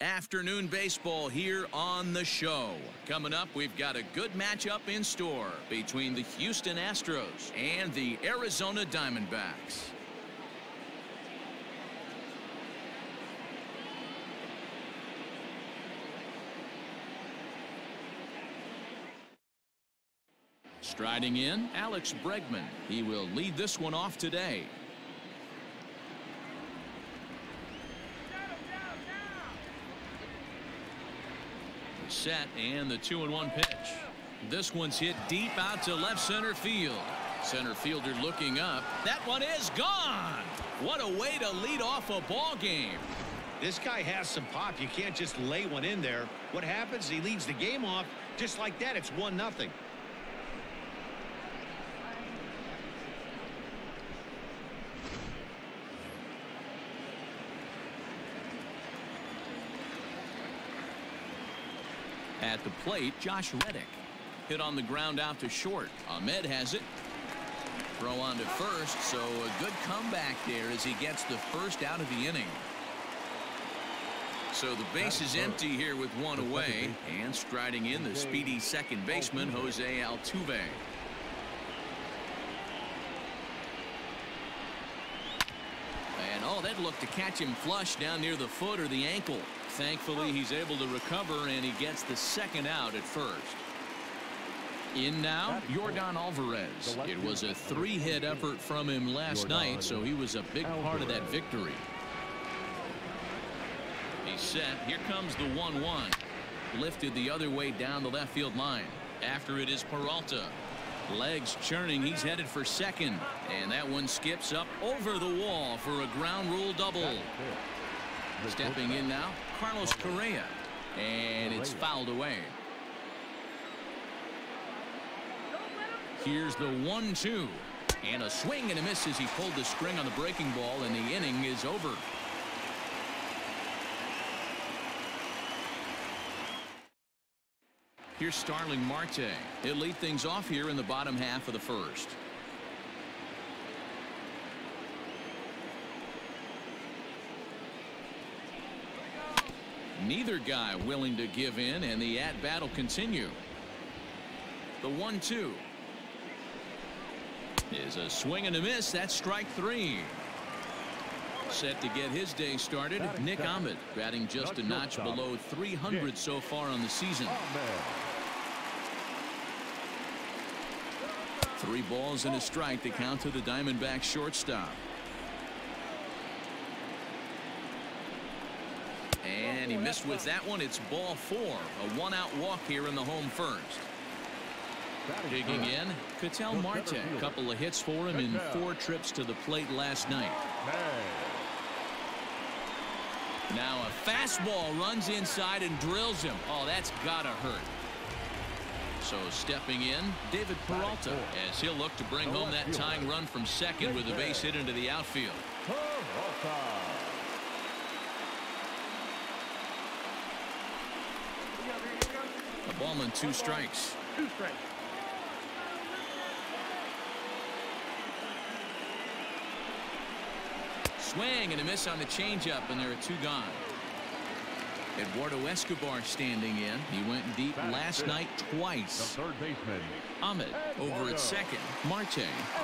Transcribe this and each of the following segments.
Afternoon baseball here on the show. Coming up, we've got a good matchup in store between the Houston Astros and the Arizona Diamondbacks. Striding in, Alex Bregman. He will lead this one off today. Set and the two and one pitch. This one's hit deep out to left center field. Center fielder looking up. That one is gone. What a way to lead off a ball game. This guy has some pop. You can't just lay one in there. What happens? He leads the game off just like that. It's one nothing. At the plate, Josh Reddick. Hit on the ground out to short. Ahmed has it. Throw on to first, so a good comeback there as he gets the first out of the inning. So the base is empty here with one away, and striding in the speedy second baseman, Jose Altuve. And oh, that looked to catch him flush down near the foot or the ankle. Thankfully, he's able to recover, and he gets the second out at first. In now, Yordan Alvarez. It was a three-hit effort from him last night, so he was a big part of that victory. He's set. Here comes the 1-1. Lifted the other way down the left field line. After it is Peralta. Legs churning. He's headed for second. And that one skips up over the wall for a ground rule double. Stepping in now, Carlos Correa. And it's fouled away. Here's the 1-2. And a swing and a miss as he pulled the string on the breaking ball, and the inning is over. Here's Starling Marte. He'll lead things off here in the bottom half of the first. Neither guy willing to give in, and the at-bat will continue. The 1-2 is a swing and a miss. That's strike three. Set to get his day started, Nick Ahmed, batting just a notch below 300 so far on the season. Three balls and a strike to count to the Diamondback shortstop. And he missed with that one. It's ball four. A one-out walk here in the home first. Digging in, Ketel Marte. A couple of hits for him in four trips to the plate last night. Now a fastball runs inside and drills him. Oh, that's gotta hurt. So stepping in, David Peralta, as he'll look to bring home that tying run from second with a base hit into the outfield. A ball and two strikes. Two strikes. Swing and a miss on the changeup, and there are two gone. Eduardo Escobar standing in. He went deep last night twice. third baseman. Ahmed over at second. Marte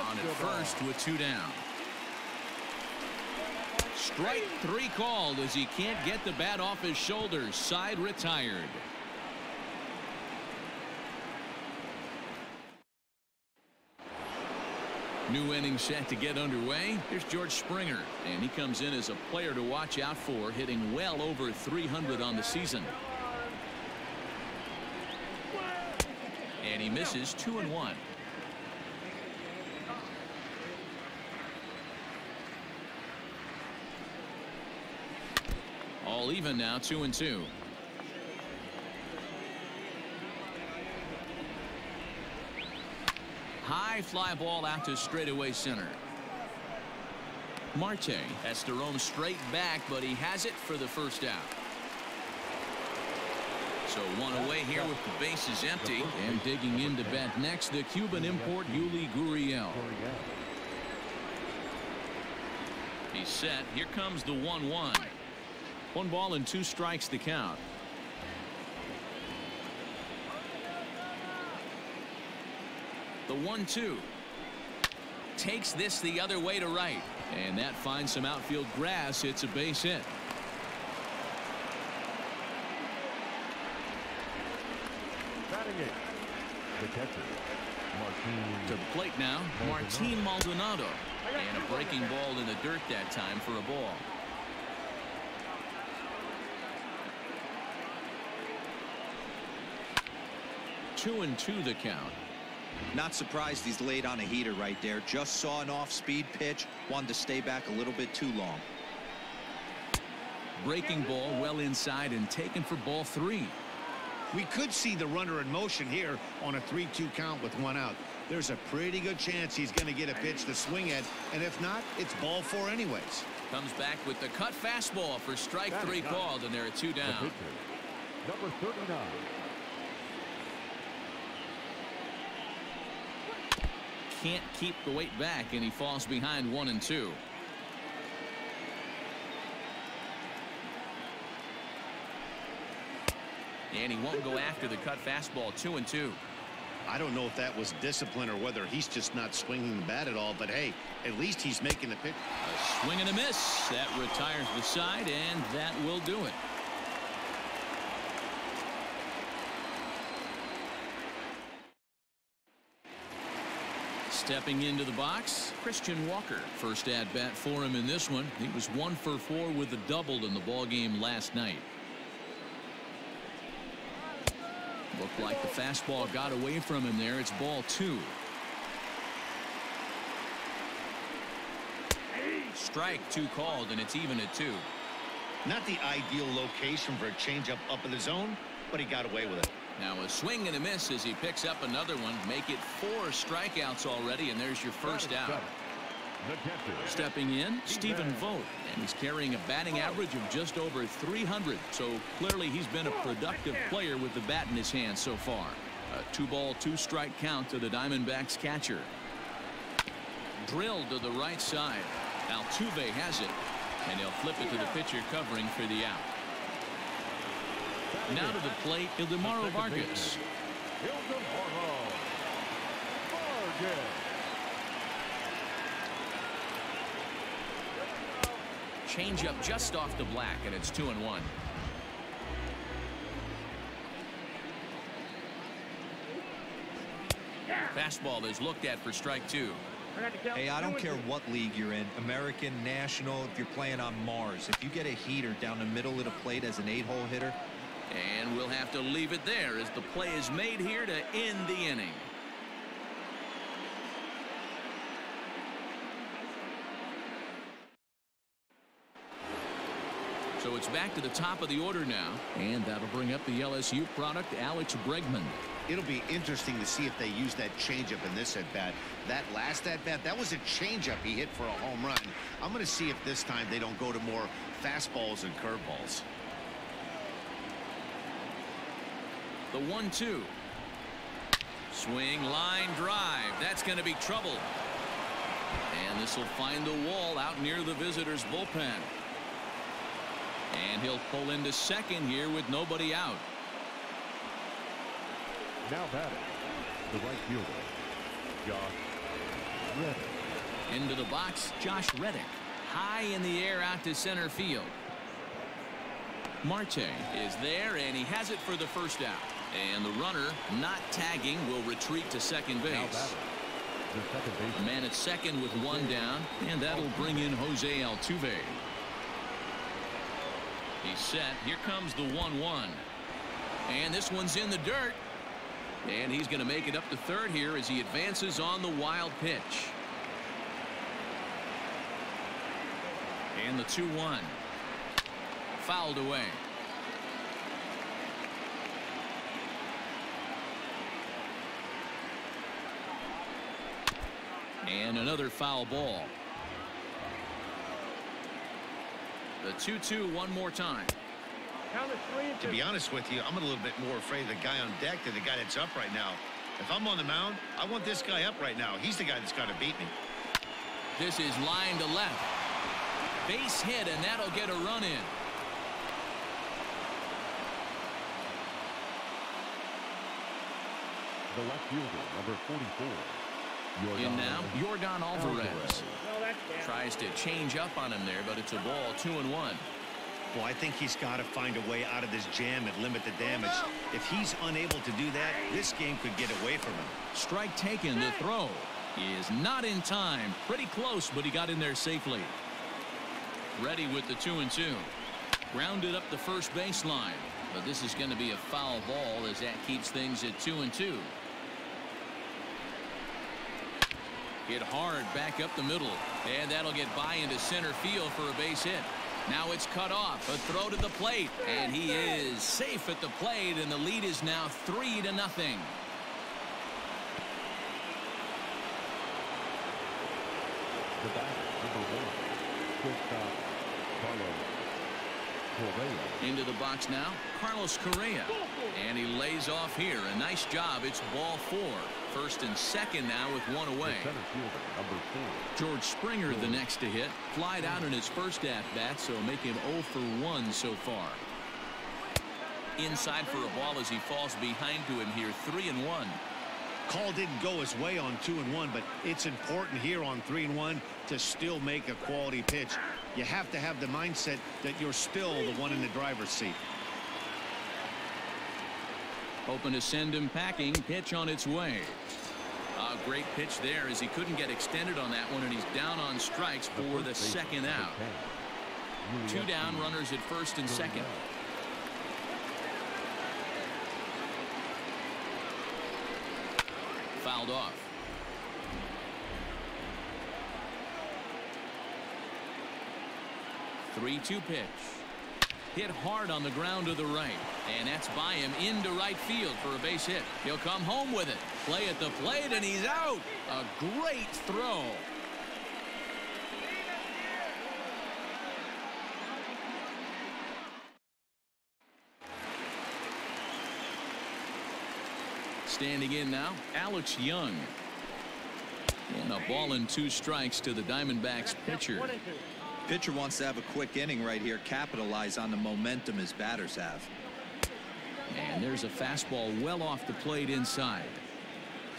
on at first with two down. Strike three called as he can't get the bat off his shoulders. Side retired. New inning set to get underway. Here's George Springer, and he comes in as a player to watch out for, hitting well over 300 on the season. And he misses two and one. All even now, two and two. High fly ball out to straightaway center. Marte has to roam straight back, but he has it for the first out. So one away here with the bases empty. And digging into bat next, the Cuban import Yuli Gurriel. He's set. Here comes the 1-1. One ball and two strikes to count. The one two takes this the other way to right and that finds some outfield grass it's a base hit. Batting it. The catcher. Martin. To the plate now, Martin Maldonado. And a breaking ball in the dirt that time for a ball. Two and two the count. Not surprised he's laid on a heater right there. Just saw an off-speed pitch. Wanted to stay back a little bit too long. Breaking ball well inside and taken for ball three. We could see the runner in motion here on a 3-2 count with one out. There's a pretty good chance he's going to get a pitch to swing at, and if not, it's ball four anyways. Comes back with the cut fastball for strike three called, and there are two down. Number 39. Can't keep the weight back, and he falls behind one and two. And he won't go after the cut fastball two and two. I don't know if that was discipline or whether he's just not swinging the bat at all, but hey, at least he's making the pitch. A swing and a miss. That retires the side, and that will do it. Stepping into the box, Christian Walker. First at bat for him in this one. He was one for four with a double in the ball game last night. Looked like the fastball got away from him there. It's ball two. Strike two called, and it's even at two. Not the ideal location for a changeup up in the zone, but he got away with it. Now a swing and a miss as he picks up another one. Make it four strikeouts already, and there's your first out. Stepping in, Stephen Vogt, and he's carrying a batting average of just over 300. So clearly he's been a productive player with the bat in his hand so far. A two ball, two strike count to the Diamondbacks catcher. Drilled to the right side. Altuve has it, and he'll flip it to the pitcher covering for the out. Now to the plate, Ildemaro Vargas. Ildemaro Vargas. Changeup just off the black, and it's two and one. Fastball is looked at for strike two. Hey, I don't care what league you're in, American, National, if you're playing on Mars. If you get a heater down the middle of the plate as an eight-hole hitter. And we'll have to leave it there as the play is made here to end the inning. So it's back to the top of the order now. And that'll bring up the LSU product, Alex Bregman. It'll be interesting to see if they use that changeup in this at bat. That last at bat, that was a changeup he hit for a home run. I'm going to see if this time they don't go to more fastballs and curveballs. The one two. Swing line drive. That's going to be trouble. And this will find the wall out near the visitors bullpen. And he'll pull into second here with nobody out. Now batting, the right fielder, Josh Reddick. Into the box, Josh Reddick. High in the air out to center field. Marte is there, and he has it for the first out. And the runner, not tagging, will retreat to second base. The. Man at second with one down, and that'll bring in Jose Altuve. He's set. Here comes the 1-1. And this one's in the dirt. And he's going to make it up to third here as he advances on the wild pitch. And the 2-1. Fouled away. And another foul ball. The 2-2 one more time. To be honest with you, I'm a little bit more afraid of the guy on deck than the guy that's up right now. If I'm on the mound, I want this guy up right now. He's the guy that's got to beat me. This is line to left. Base hit, and that'll get a run in. The left fielder, number 44, in now, Yordan Alvarez. Alvarez. Tries to change up on him there, but it's a ball two and one. Well, I think he's got to find a way out of this jam and limit the damage. If he's unable to do that, this game could get away from him. Strike taken. The throw is not in time. Pretty close, but he got in there safely. Ready with the two and two. Grounded up the first baseline. But this is going to be a foul ball as that keeps things at two and two. Hit hard back up the middle. And that'll get by into center field for a base hit. Now it's cut off. A throw to the plate. And he is safe at the plate. And the lead is now three to nothing. The batter, number one. Shortstop, Carlos Correa. Into the box now, Carlos Correa. And he lays off here. A nice job. It's ball four. First and second now with one away. The center fielder, number four. George Springer the next to hit. Flied out in his first at-bat, so make him 0 for 1 so far. Inside for a ball as he falls behind to him here, 3 and 1. Call didn't go his way on two and one, but it's important here on three and one to still make a quality pitch. You have to have the mindset that you're still the one in the driver's seat. Open to send him packing. Pitch on its way. A great pitch there as he couldn't get extended on that one, and he's down on strikes for the second out. Two down runners at first and second. Fouled off. Three-two pitch. Hit hard on the ground to the right. And that's by him into right field for a base hit. He'll come home with it. Play at the plate, and he's out. A great throw. Standing in now, Alex Young. And a ball and two strikes to the Diamondbacks pitcher. Pitcher wants to have a quick inning right here, capitalize on the momentum his batters have. And there's a fastball well off the plate inside.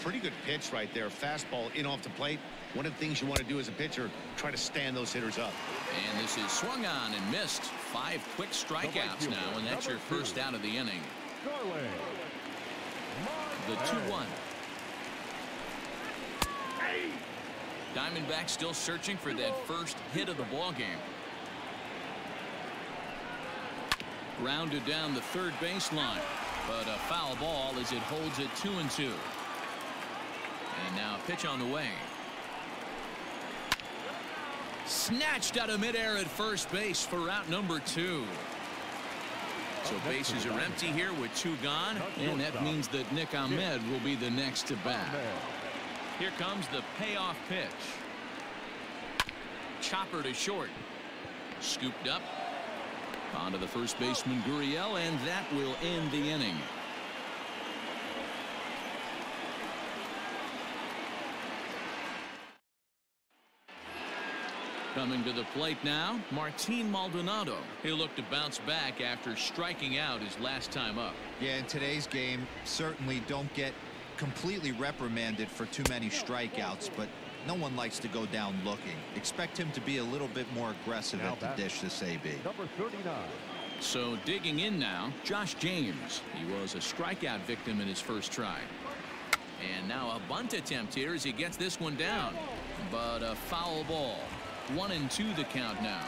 Pretty good pitch right there. Fastball in off the plate. One of the things you want to do as a pitcher, try to stand those hitters up. And this is swung on and missed. Five quick strikeouts now, and that's your first out of the inning. The 2-1. Diamondbacks still searching for that first hit of the ball game. Rounded down the third baseline, but a foul ball as it holds it two and two. And now pitch on the way. Snatched out of midair at first base for route number two. So bases are empty here with two gone, and that means that Nick Ahmed will be the next to bat. Here comes the payoff pitch. Chopper to short. Scooped up. Onto the first baseman Gurriel, and that will end the inning. Coming to the plate now, Martin Maldonado. He'll look to bounce back after striking out his last time up. Yeah, in today's game, certainly don't get completely reprimanded for too many strikeouts, but no one likes to go down looking. Expect him to be a little bit more aggressive Now at the back. dish this AB. Number 39. So digging in now, Josh James. He was a strikeout victim in his first try. And now a bunt attempt here as he gets this one down. But a foul ball. One and two the count now.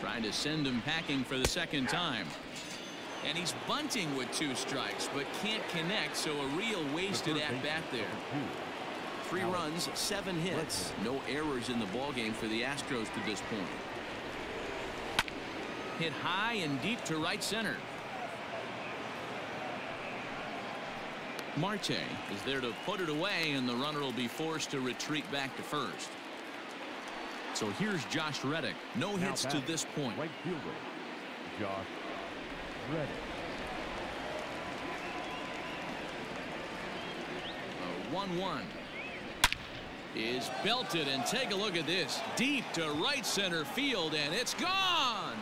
Trying to send him packing for the second time. And he's bunting with two strikes, but can't connect, so a real wasted at bat there. Three runs, seven hits, no errors in the ballgame for the Astros to this point. Hit high and deep to right center. Marte is there to put it away, and the runner will be forced to retreat back to first. So here's Josh Reddick. No hits to this point. Right fielder, Josh ready. A 1-1 is belted and take a look at this deep to right center field and it's gone.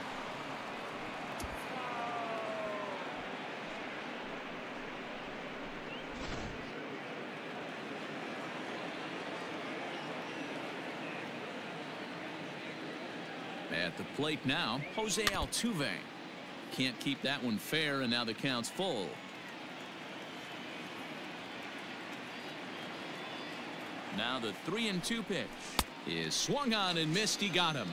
At the plate now, Jose Altuve. Can't keep that one fair, and now the count's full. Now the three and two pitch is swung on and missed. He got him.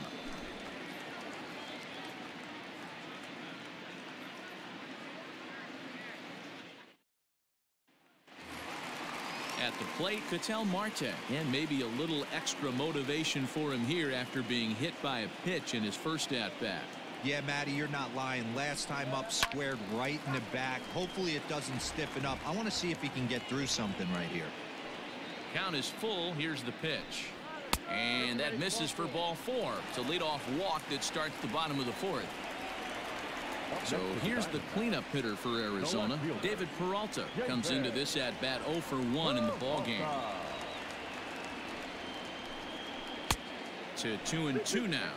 At the plate, Ketel Marte. And maybe a little extra motivation for him here after being hit by a pitch in his first at-bat. Yeah, Matty, you're not lying. Last time up, squared right in the back. Hopefully it doesn't stiffen up. I want to see if he can get through something right here. Count is full. Here's the pitch. And that misses for ball four. It's a leadoff walk that starts the bottom of the fourth. So here's the cleanup hitter for Arizona. David Peralta comes into this at bat 0 for 1 in the ball game. To 2 and 2 now.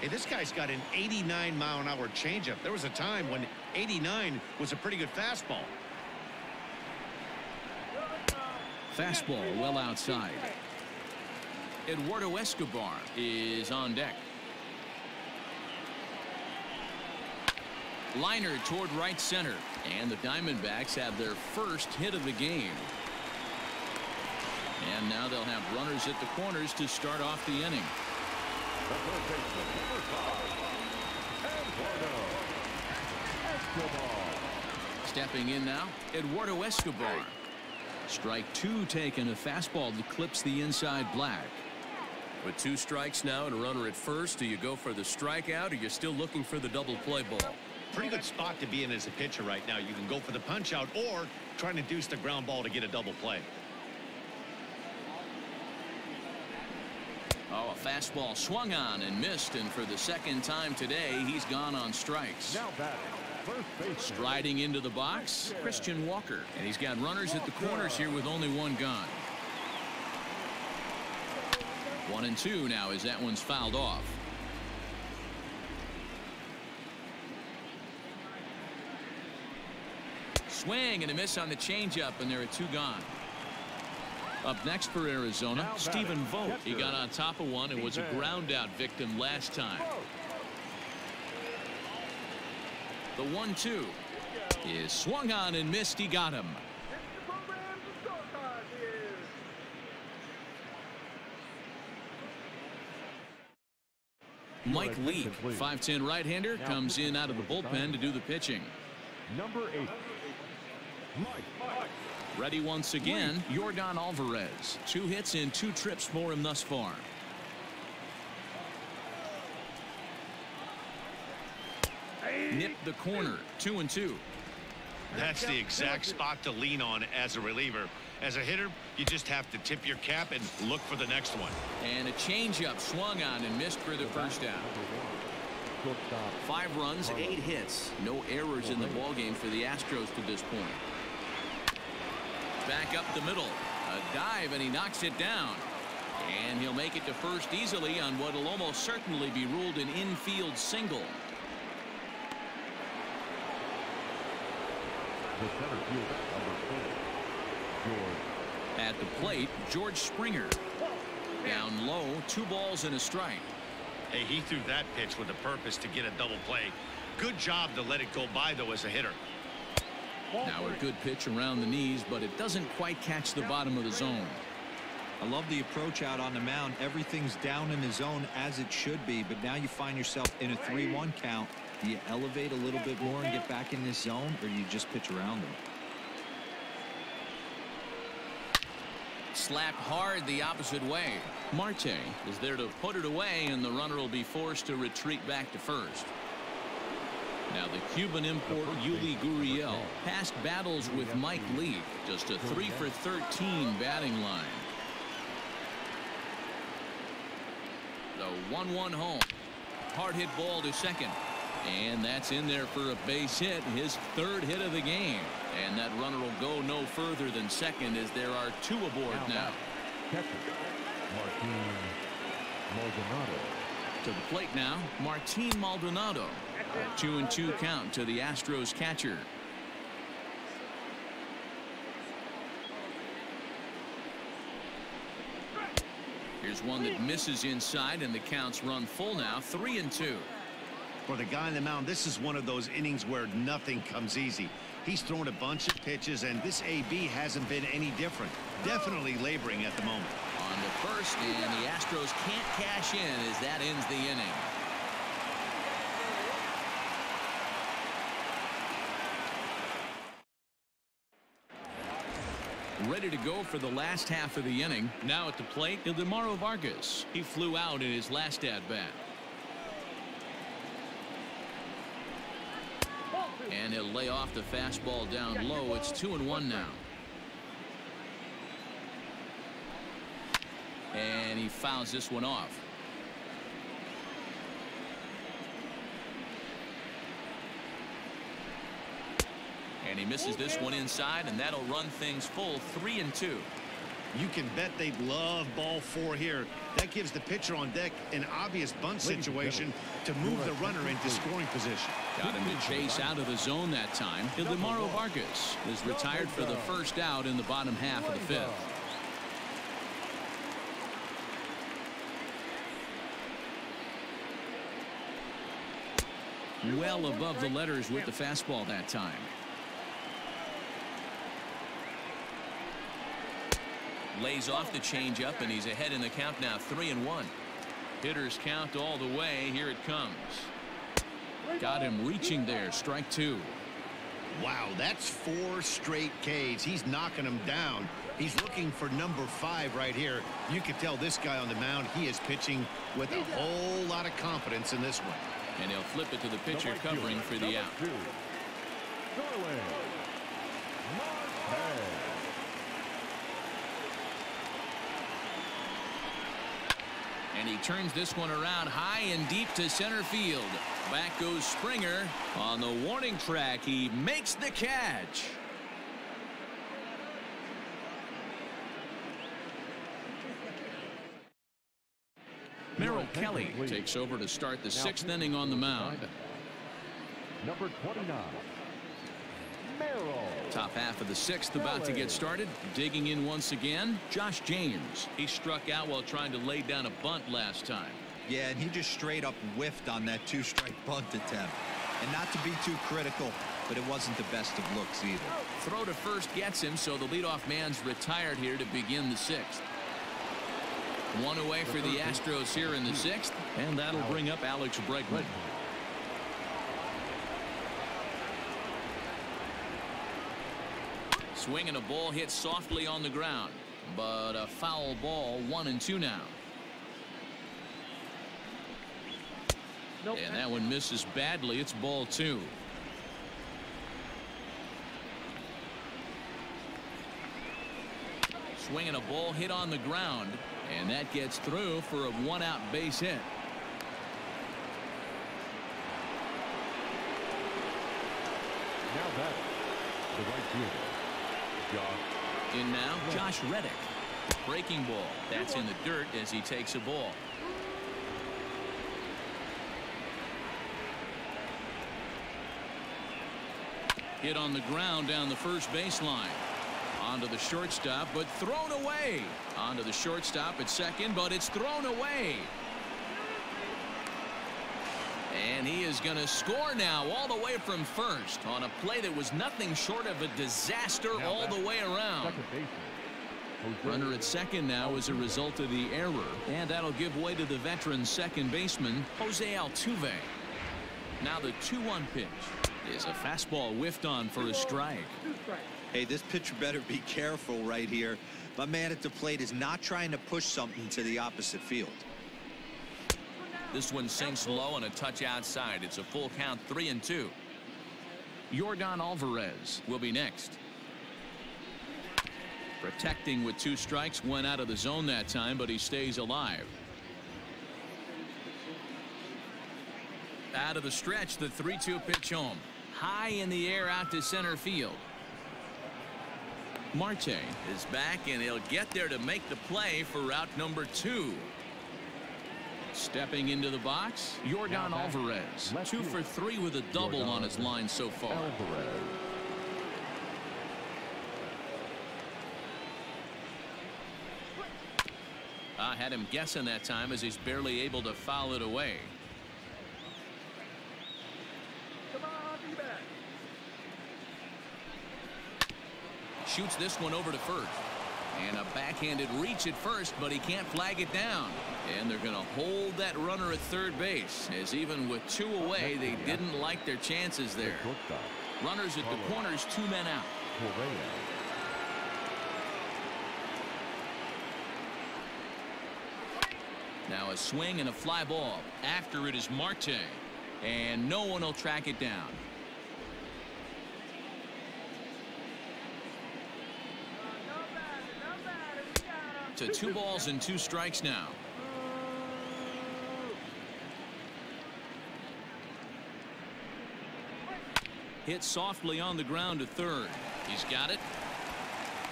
Hey, this guy's got an 89 mile an hour changeup. There was a time when 89 was a pretty good fastball. Fastball well outside. Eduardo Escobar is on deck. Liner toward right center. And the Diamondbacks have their first hit of the game. And now they'll have runners at the corners to start off the inning. Stepping in now, Eduardo Escobar. Strike two taken. A fastball that clips the inside black. With two strikes now and a runner at first, do you go for the strikeout or you're still looking for the double play ball? Pretty good spot to be in as a pitcher right now. You can go for the punch out or trying to deuce the ground ball to get a double play. Oh, a fastball swung on and missed, and for the second time today, he's gone on strikes. Now batting. Striding into the box, Christian Walker. And he's got runners at the corners here with only one gone. One and two now as that one's fouled off. Swing and a miss on the changeup, and there are two gone. Up next for Arizona, Stephen Vogt. He got on top of one and was a Stephen ground out victim last time. The one two is swung on and missed. He got him. Mike Leake, 5'10 right-hander, comes in out of the bullpen to do the pitching. Number eight, Mike. Ready once again, Yordan Alvarez. Two hits and two trips for him thus far. Nip the corner, two and two. That's the exact spot to lean on as a reliever. As a hitter, you just have to tip your cap and look for the next one. And a changeup swung on and missed for the first down. Five runs, eight hits. No errors in the ballgame for the Astros to this point. Back up the middle. A dive, and he knocks it down. And he'll make it to first easily on what will almost certainly be ruled an infield single. the center fielder, number four, George At the plate, George Springer. Down low, two balls and a strike. Hey, he threw that pitch with a purpose to get a double play. Good job to let it go by, though, as a hitter. Now a good pitch around the knees, but it doesn't quite catch the bottom of the zone. I love the approach out on the mound. Everything's down in the zone as it should be, but now you find yourself in a 3-1 count. Do you elevate a little bit more and get back in this zone, or do you just pitch around them? Slap hard the opposite way. Marte is there to put it away, and the runner will be forced to retreat back to first. Now the Cuban import Yuli Gurriel past battles with Mike Leake. Just a 3 for 13 batting line. The 1-1 home. Hard hit ball to second. And that's in there for a base hit. His third hit of the game. And that runner will go no further than second as there are two aboard now. Martin Maldonado. To the plate now, Martin Maldonado. Two and two count to the Astros catcher. Here's one that misses inside, and the counts run full now, three and two. For the guy on the mound, this is one of those innings where nothing comes easy. He's thrown a bunch of pitches, and this AB hasn't been any different. Definitely laboring at the moment. On the first, and the Astros can't cash in as that ends the inning. Ready to go for the last half of the inning. Now at the plate, Ildemaro Vargas. He flew out in his last at-bat. And he'll lay off the fastball down low. It's two and one now. And he fouls this one off. And he misses this one inside, and that'll run things full three and two. You can bet they'd love ball four here. That gives the pitcher on deck an obvious bunt situation to move the runner into scoring position. Got him to chase out of the zone that time. Ildemaro Vargas is retired for the first out in the bottom half of the fifth. Well above the letters with the fastball that time. Lays off the changeup, and he's ahead in the count now, three and one. Hitters count all the way. Here it comes. Got him reaching there. Strike two. Wow, that's four straight Ks. He's knocking them down. He's looking for number five right here. You can tell this guy on the mound, he is pitching with a whole lot of confidence in this one. And he'll flip it to the pitcher covering for the out. And he turns this one around high and deep to center field. Back goes Springer. On the warning track, he makes the catch. Merrill Kelly takes over to start the sixth inning on the mound. Number 29. Merrill. Top half of the sixth about to get started. Digging in once again, Josh James. He struck out while trying to lay down a bunt last time. Yeah, and he just straight up whiffed on that two-strike bunt attempt. And not to be too critical, but it wasn't the best of looks either. Throw to first gets him, so the leadoff man's retired here to begin the sixth. One away for the Astros here in the sixth, and that'll bring up Alex Bregman. Swinging a ball hit softly on the ground, but a foul ball, one and two now. And that one misses badly. It's ball two. Swinging a ball hit on the ground, and that gets through for a one out base hit. Now that the right fielder, Josh. In now, Josh Reddick. Breaking ball. That's in the dirt as he takes a ball. Hit on the ground down the first baseline. Onto the shortstop, but thrown away. Onto the shortstop at second, but it's thrown away. And he is going to score now all the way from first on a play that was nothing short of a disaster Now all the way around. Second Runner at second now as a result of the error. And that'll give way to the veteran second baseman, Jose Altuve. Now the 2-1 pitch is a fastball whiffed on for a strike. Hey, this pitcher better be careful right here. My man at the plate is not trying to push something to the opposite field. This one sinks low and a touch outside. It's a full count, three and two. Yordan Alvarez will be next. Protecting with two strikes, went out of the zone that time, but he stays alive. Out of the stretch, the 3-2 pitch home. High in the air out to center field. Marte is back, and he'll get there to make the play for route number two. Stepping into the box, Yordan Now Alvarez. Two for three with a double Yordan on his line so far. Alvarez. I had him guessing that time as he's barely able to foul it away. Shoots this one over to first. And a backhanded reach at first, but he can't flag it down. And they're going to hold that runner at third base, as even with two away, they didn't like their chances there. Runners at the corners, two men out. Now a swing and a fly ball. After it is Marte. And no one will track it down. To two balls and two strikes now. Hit softly on the ground to third. He's got it.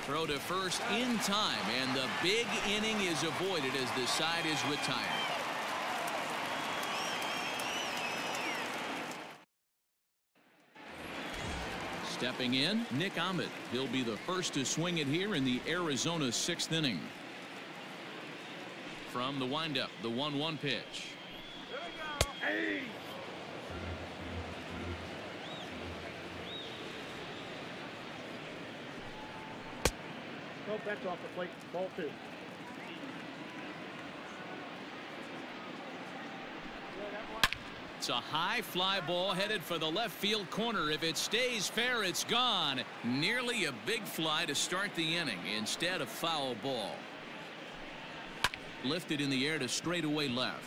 Throw to first in time, and the big inning is avoided as the side is retired. Stepping in, Nick Ahmed. He'll be the first to swing it here in the Arizona sixth inning. From the windup, the 1-1 pitch. Hey. Nope, that's off the plate. Ball two. It's a high fly ball headed for the left field corner. If it stays fair, it's gone. Nearly a big fly to start the inning. Instead, a foul ball. Lifted in the air to straightaway left.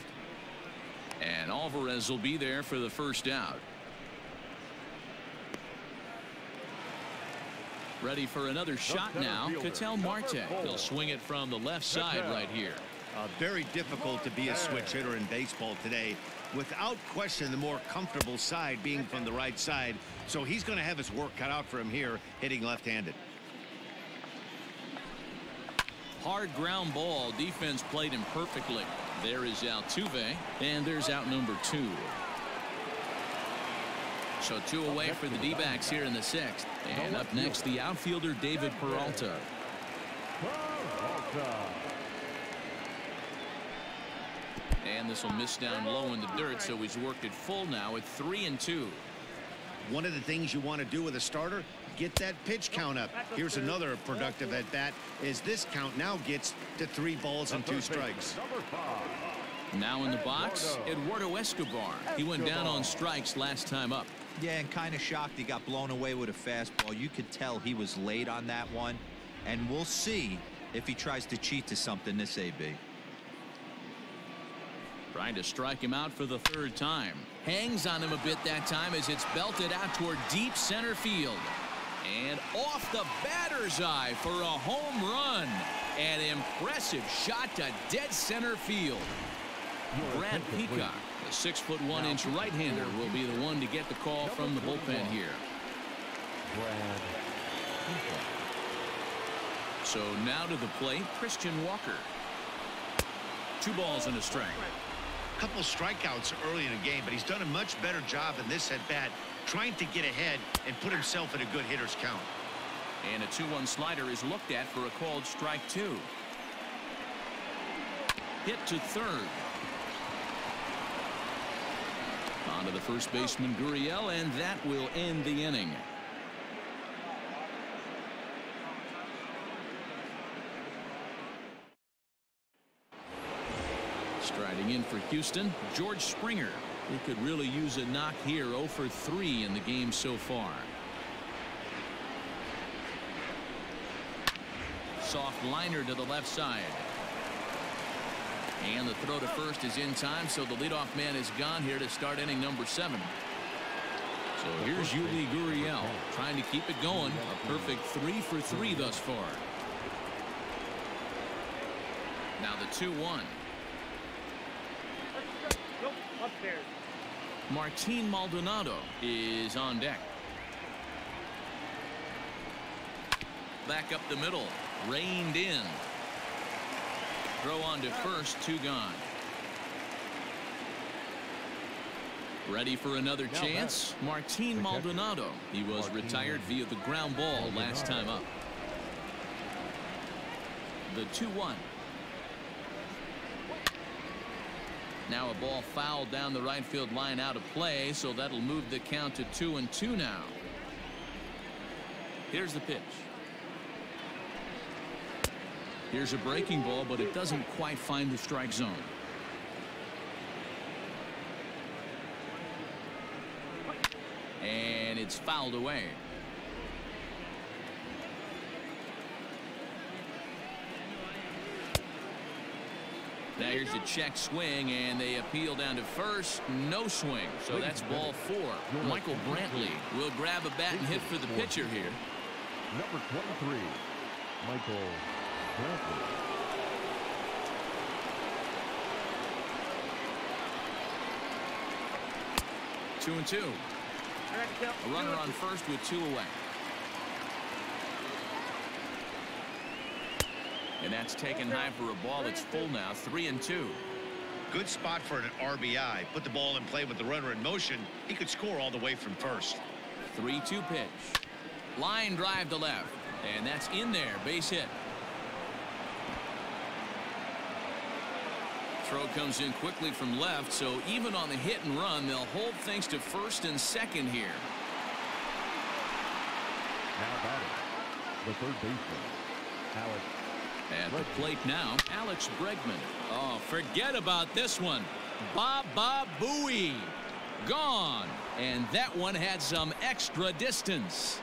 And Alvarez will be there for the first out. Ready for another shot now. Ketel Marte. He'll swing it from the left side right here. Uh, very difficult to be a switch hitter in baseball today. Without question, the more comfortable side being from the right side. So he's going to have his work cut out for him here, hitting left-handed. Hard ground ball. Defense played him perfectly. There is Altuve, and there's out number two. So two away for the D-backs here in the sixth. And up next, the outfielder David Peralta. And this will miss down low in the dirt, so he's worked it full now at three and two. One of the things you want to do with a starter, get that pitch count up. Here's another productive at bat as this count now gets to three balls and two strikes. Now in the box, Eduardo Escobar. He went down on strikes last time up. Yeah, and kind of shocked he got blown away with a fastball. You could tell he was late on that one. And we'll see if he tries to cheat to something this AB. Trying to strike him out for the third time. Hangs on him a bit that time as it's belted out toward deep center field. And off the batter's eye for a home run. An impressive shot to dead center field. Brad Peacock, the six foot one inch right hander, will be the one to get the call from the bullpen here. Brad So now to the plate, Christian Walker. Two balls and a strike. couple strikeouts early in the game, but he's done a much better job in this at bat trying to get ahead and put himself in a good hitter's count. And a 2-1 slider is looked at for a called strike two. Hit to third. On to the first baseman Gurriel, and that will end the inning. Striding in for Houston, George Springer. He could really use a knock here 0 for 3 in the game so far. Soft liner to the left side. And the throw to first is in time, so the leadoff man is gone here to start inning number seven. So here's Yuli Gurriel trying to keep it going. A perfect three for three thus far. Now the 2 1. Nope, upstairs. Martin Maldonado is on deck. Back up the middle. Reined in. Throw on to first. Two gone. Ready for another chance? Martin Maldonado. He was retired via the ground ball last time up. The 2 1. Now a ball fouled down the right field line out of play, so that'll move the count to two and two now. Here's the pitch. Here's a breaking ball, but it doesn't quite find the strike zone. And it's fouled away. Now here's a check swing, and they appeal down to first. No swing, so that's ball four. Michael Brantley will grab a bat and hit for the pitcher here. Number 23, Michael Brantley. Two and two. A runner on first with two away. And that's taken high for a ball. that's full now. Three and two. Good spot for an RBI. Put the ball in play with the runner in motion. He could score all the way from first. 3-2 pitch. Line drive to left. And that's in there. Base hit. Throw comes in quickly from left, so even on the hit and run, they'll hold things to first and second here. Now batting, the third baseman, Alex At the plate now, Alex Bregman. Oh, forget about this one. Baba Booey. Gone. And that one had some extra distance.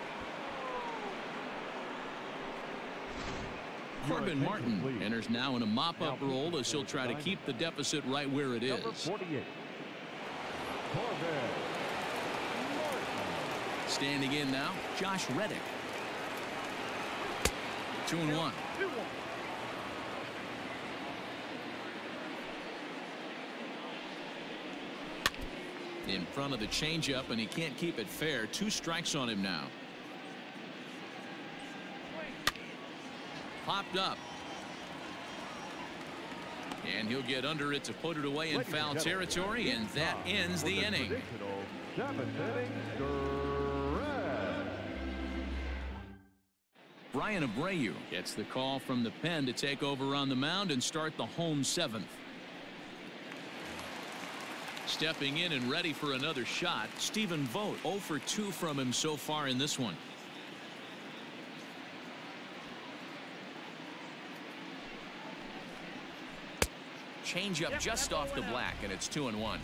Corbin Martin enters now in a mop-up role as he'll try to keep the deficit right where it is. 48, Corbin Martin. Standing in now, Josh Reddick. Two and one. In front of the changeup, and he can't keep it fair. Two strikes on him now. Popped up. And he'll get under it to put it away in foul territory, and that ends the inning. Seventh inning stretch. Bryan Abreu gets the call from the pen to take over on the mound and start the home seventh. Stepping in and ready for another shot, Stephen Vogt 0 for 2 from him so far in this one. Change up just off the black, and it's 2 and 1.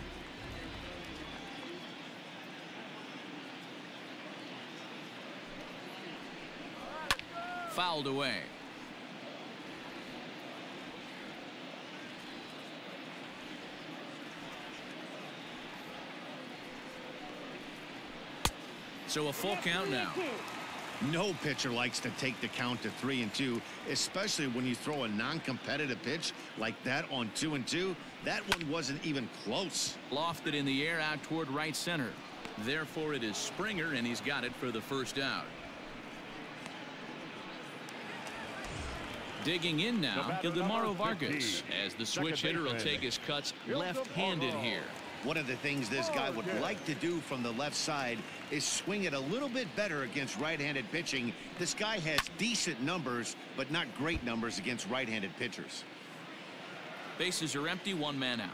Fouled away. So a full count now. No pitcher likes to take the count to three and two, especially when you throw a non-competitive pitch like that on two and two. That one wasn't even close. Lofted in the air out toward right center. Therefore, it is Springer, and he's got it for the first out. Digging in now, batter Ildemaro number Vargas, as the switch hitter will take his cuts left-handed here. One of the things this oh, guy would like to do from the left side is swing it a little bit better against right-handed pitching. This guy has decent numbers, but not great numbers against right-handed pitchers. Bases are empty, one man out.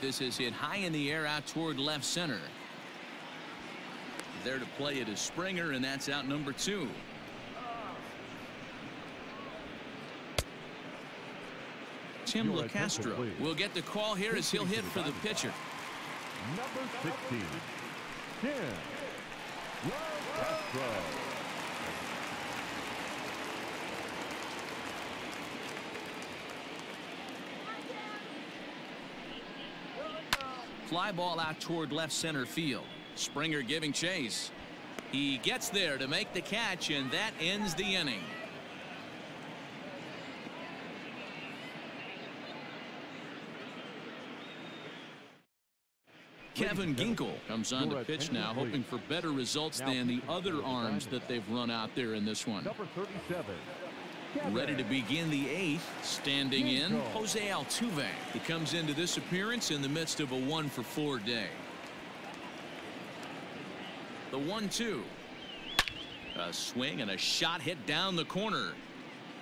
This is hit high in the air out toward left center. There to play it is Springer, and that's out number two. Tim Locastro will get the call here as he'll hit for the pitcher. Number 16, Tim Castro. Fly ball out toward left center field. Springer giving chase. He gets there to make the catch, and that ends the inning. Kevin Ginkel comes on to pitch now, hoping for better results than the other arms that they've run out there in this one. Number 37, Ready to begin the eighth. Standing in, Jose Altuve. He comes into this appearance in the midst of a one for four day. The one two. A swing and a shot hit down the corner.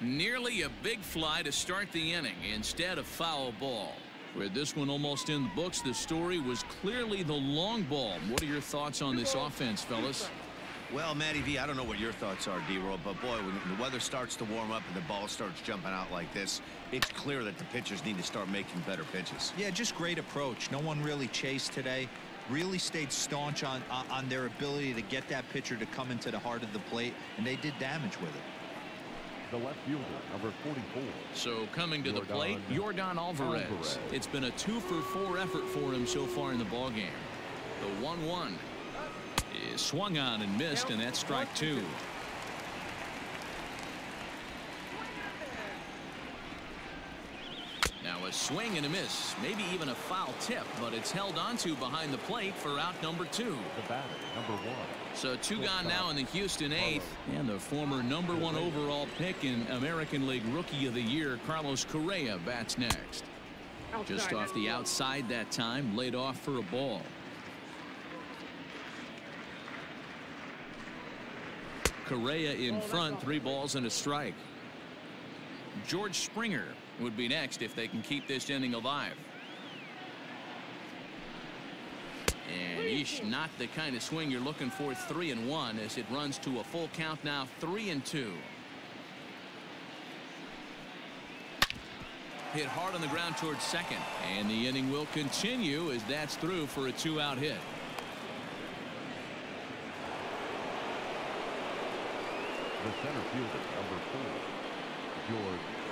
Nearly a big fly to start the inning instead of foul ball. With this one almost in the books, the story was clearly the long ball. What are your thoughts on this offense, fellas? Well, Matty V, I don't know what your thoughts are, D-Roll, but boy, when the weather starts to warm up and the ball starts jumping out like this, it's clear that the pitchers need to start making better pitches. Yeah, just great approach. No one really chased today. Really stayed staunch on, on their ability to get that pitcher to come into the heart of the plate, and they did damage with it the left fielder, number 44. So coming to the plate, Yordan Alvarez. Alvarez. It's been a two for four effort for him so far in the ball game. The 1-1 is swung on and missed, and that's strike two. A swing and a miss, maybe even a foul tip, but it's held onto behind the plate for out number two. The batter, number one. So two gone now in the Houston eighth, and the former number one overall pick in American League Rookie of the Year, Carlos Correa, bats next. Just off the outside that time, laid off for a ball. Correa in front, three balls and a strike. George Springer would be next if they can keep this inning alive. And eesh, not the kind of swing you're looking for three and one as it runs to a full count now three and two. Hit hard on the ground towards second and the inning will continue as that's through for a two out hit. The center fielder number four George Springer.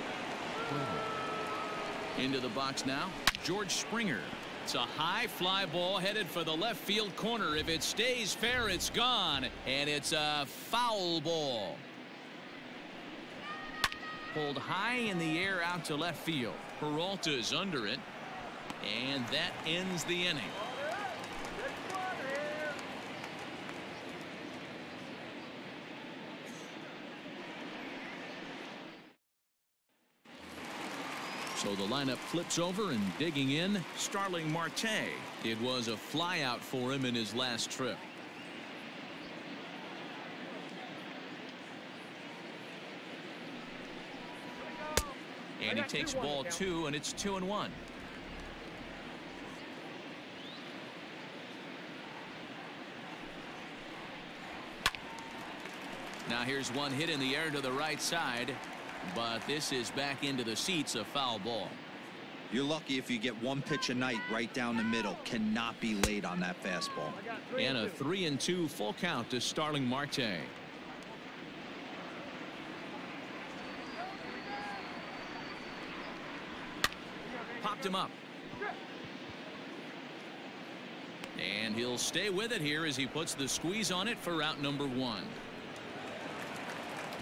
Into the box now George Springer it's a high fly ball headed for the left field corner. If it stays fair, it's gone. And it's a foul ball. Pulled high in the air out to left field. Peralta's under it. And that ends the inning. So the lineup flips over and digging in Starling Marte. It was a flyout for him in his last trip. And he takes ball two and it's two and one. Now here's one hit in the air to the right side but this is back into the seats a foul ball. You're lucky if you get one pitch a night right down the middle. Cannot be late on that fastball. And a three and two full count to Starling Marte. Popped him up. And he'll stay with it here as he puts the squeeze on it for out number one.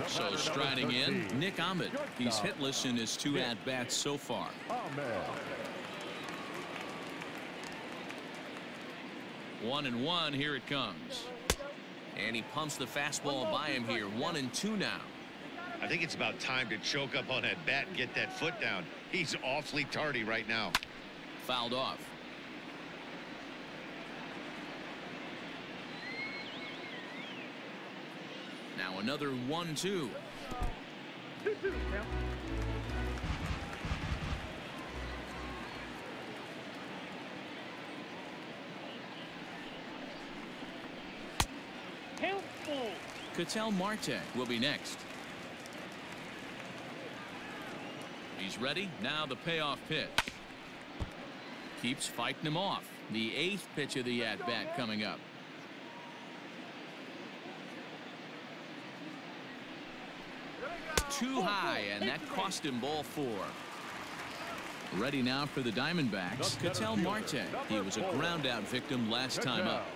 So striding in, Nick Ahmed. He's hitless in his two at-bats so far. One and one, here it comes. And he pumps the fastball by him here. One and two now. I think it's about time to choke up on that bat and get that foot down. He's awfully tardy right now. Fouled off. Now another 1 2. Ketel Marte will be next. He's ready. Now the payoff pitch. Keeps fighting him off. The eighth pitch of the at-bat coming up. Too high, and that cost him ball four. Ready now for the Diamondbacks, Ketel Marte. He was a ground-out victim last time up.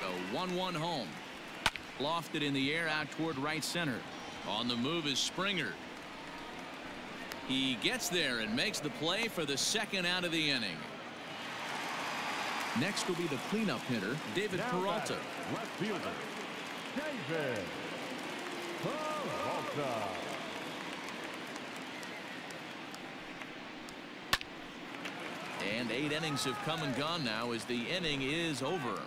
The 1-1 home. Lofted in the air out toward right center. On the move is Springer. He gets there and makes the play for the second out of the inning. Next will be the cleanup hitter, David now Peralta. Left fielder, David Peralta. And eight innings have come and gone now as the inning is over.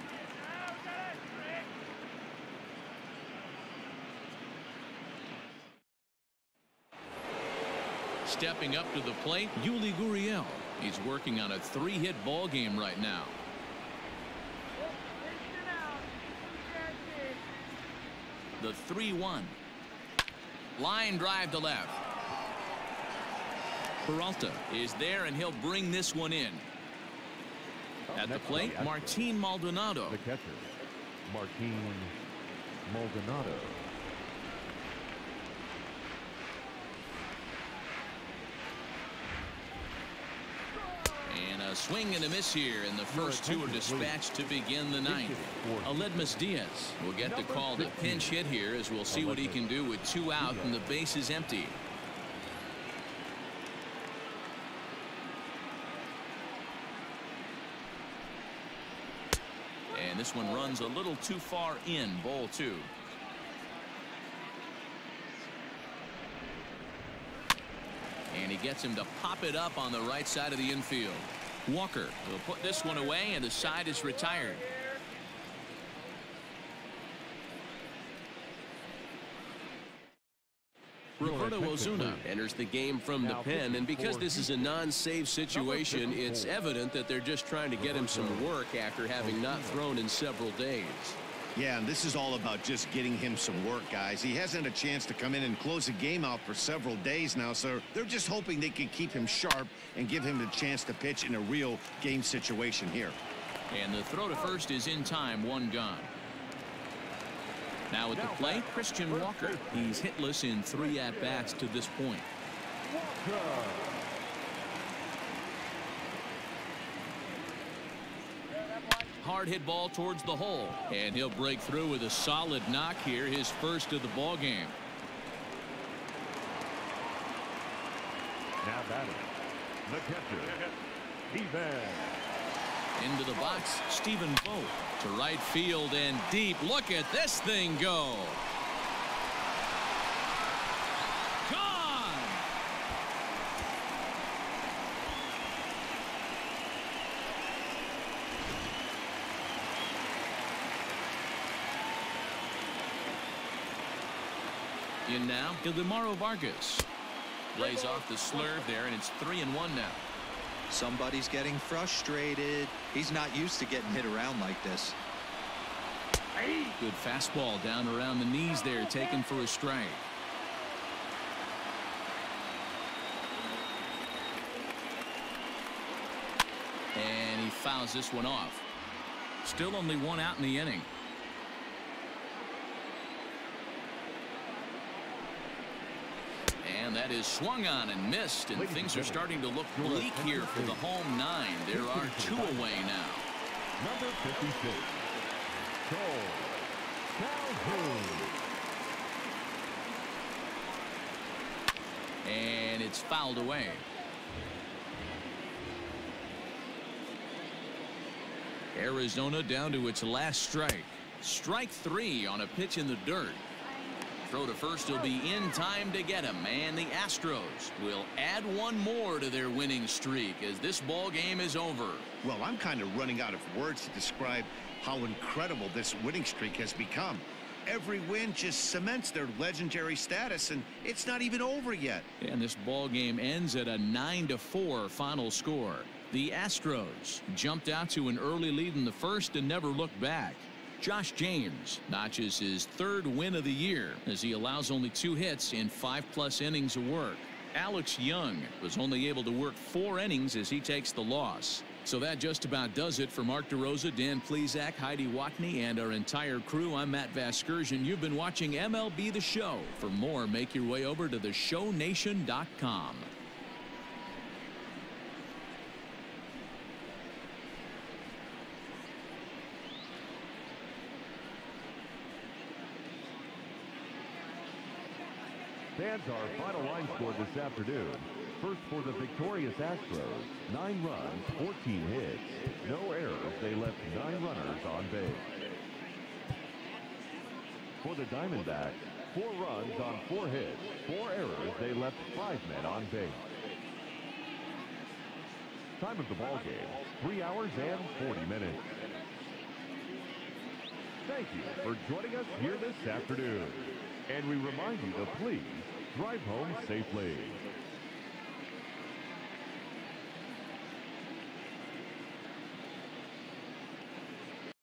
Stepping up to the plate, Yuli Gurriel. He's working on a three-hit ball game right now. The 3-1. Line drive to left. Peralta is there, and he'll bring this one in. Oh, At the plate, Martin Maldonado. The catcher, Martin Maldonado. And a swing and a miss here, and the first two are dispatched to begin the ninth. Aledmys Diaz will get the call to pinch hit here as we'll see what he can do with two out and the base is empty. And this one runs a little too far in, ball two. And he gets him to pop it up on the right side of the infield. Walker will put this one away, and the side is retired. Roberto Osuna enters the game from the pen, and because this is a non-save situation, it's evident that they're just trying to get him some work after having not thrown in several days. Yeah, and this is all about just getting him some work, guys. He hasn't had a chance to come in and close the game out for several days now, so they're just hoping they can keep him sharp and give him the chance to pitch in a real game situation here. And the throw to first is in time, one gone. Now at the plate, Christian Walker. He's hitless in three at-bats to this point. Hard hit ball towards the hole. And he'll break through with a solid knock here, his first of the ball game. Now batting, the catcher, Stephen. Into the box, Stephen Vogt to right field and deep. Look at this thing go. Gone. In now, Ildemaro Vargas. Lays off the slurve there, and it's three and one now. Somebody's getting frustrated. He's not used to getting hit around like this. Good fastball down around the knees there, taken for a strike. And he fouls this one off. Still only one out in the inning. And that is swung on and missed, and things are starting to look bleak here for the home nine. There are two away now. Number 56, Cole Calhoun. And it's fouled away. Arizona down to its last strike. Strike three on a pitch in the dirt. Throw to first will be in time to get him. And the Astros will add one more to their winning streak as this ball game is over. Well, I'm kind of running out of words to describe how incredible this winning streak has become. Every win just cements their legendary status, and it's not even over yet. And this ball game ends at a 9 to 4 final score. The Astros jumped out to an early lead in the first and never looked back. Josh James notches his third win of the year as he allows only two hits in five plus innings of work. Alex Young was only able to work four innings as he takes the loss. So that just about does it for Mark DeRosa, Dan Plesac, Heidi Watney, and our entire crew. I'm Matt Vasgersian. You've been watching MLB The Show. For more, make your way over to theshownation.com. Fans, our final line score this afternoon. First for the victorious Astros, nine runs, 14 hits, no errors. They left nine runners on base. For the Diamondbacks, four runs on four hits, four errors. They left five men on base. Time of the ball game, three hours and 40 minutes. Thank you for joining us here this afternoon. And we remind you to please drive home safely.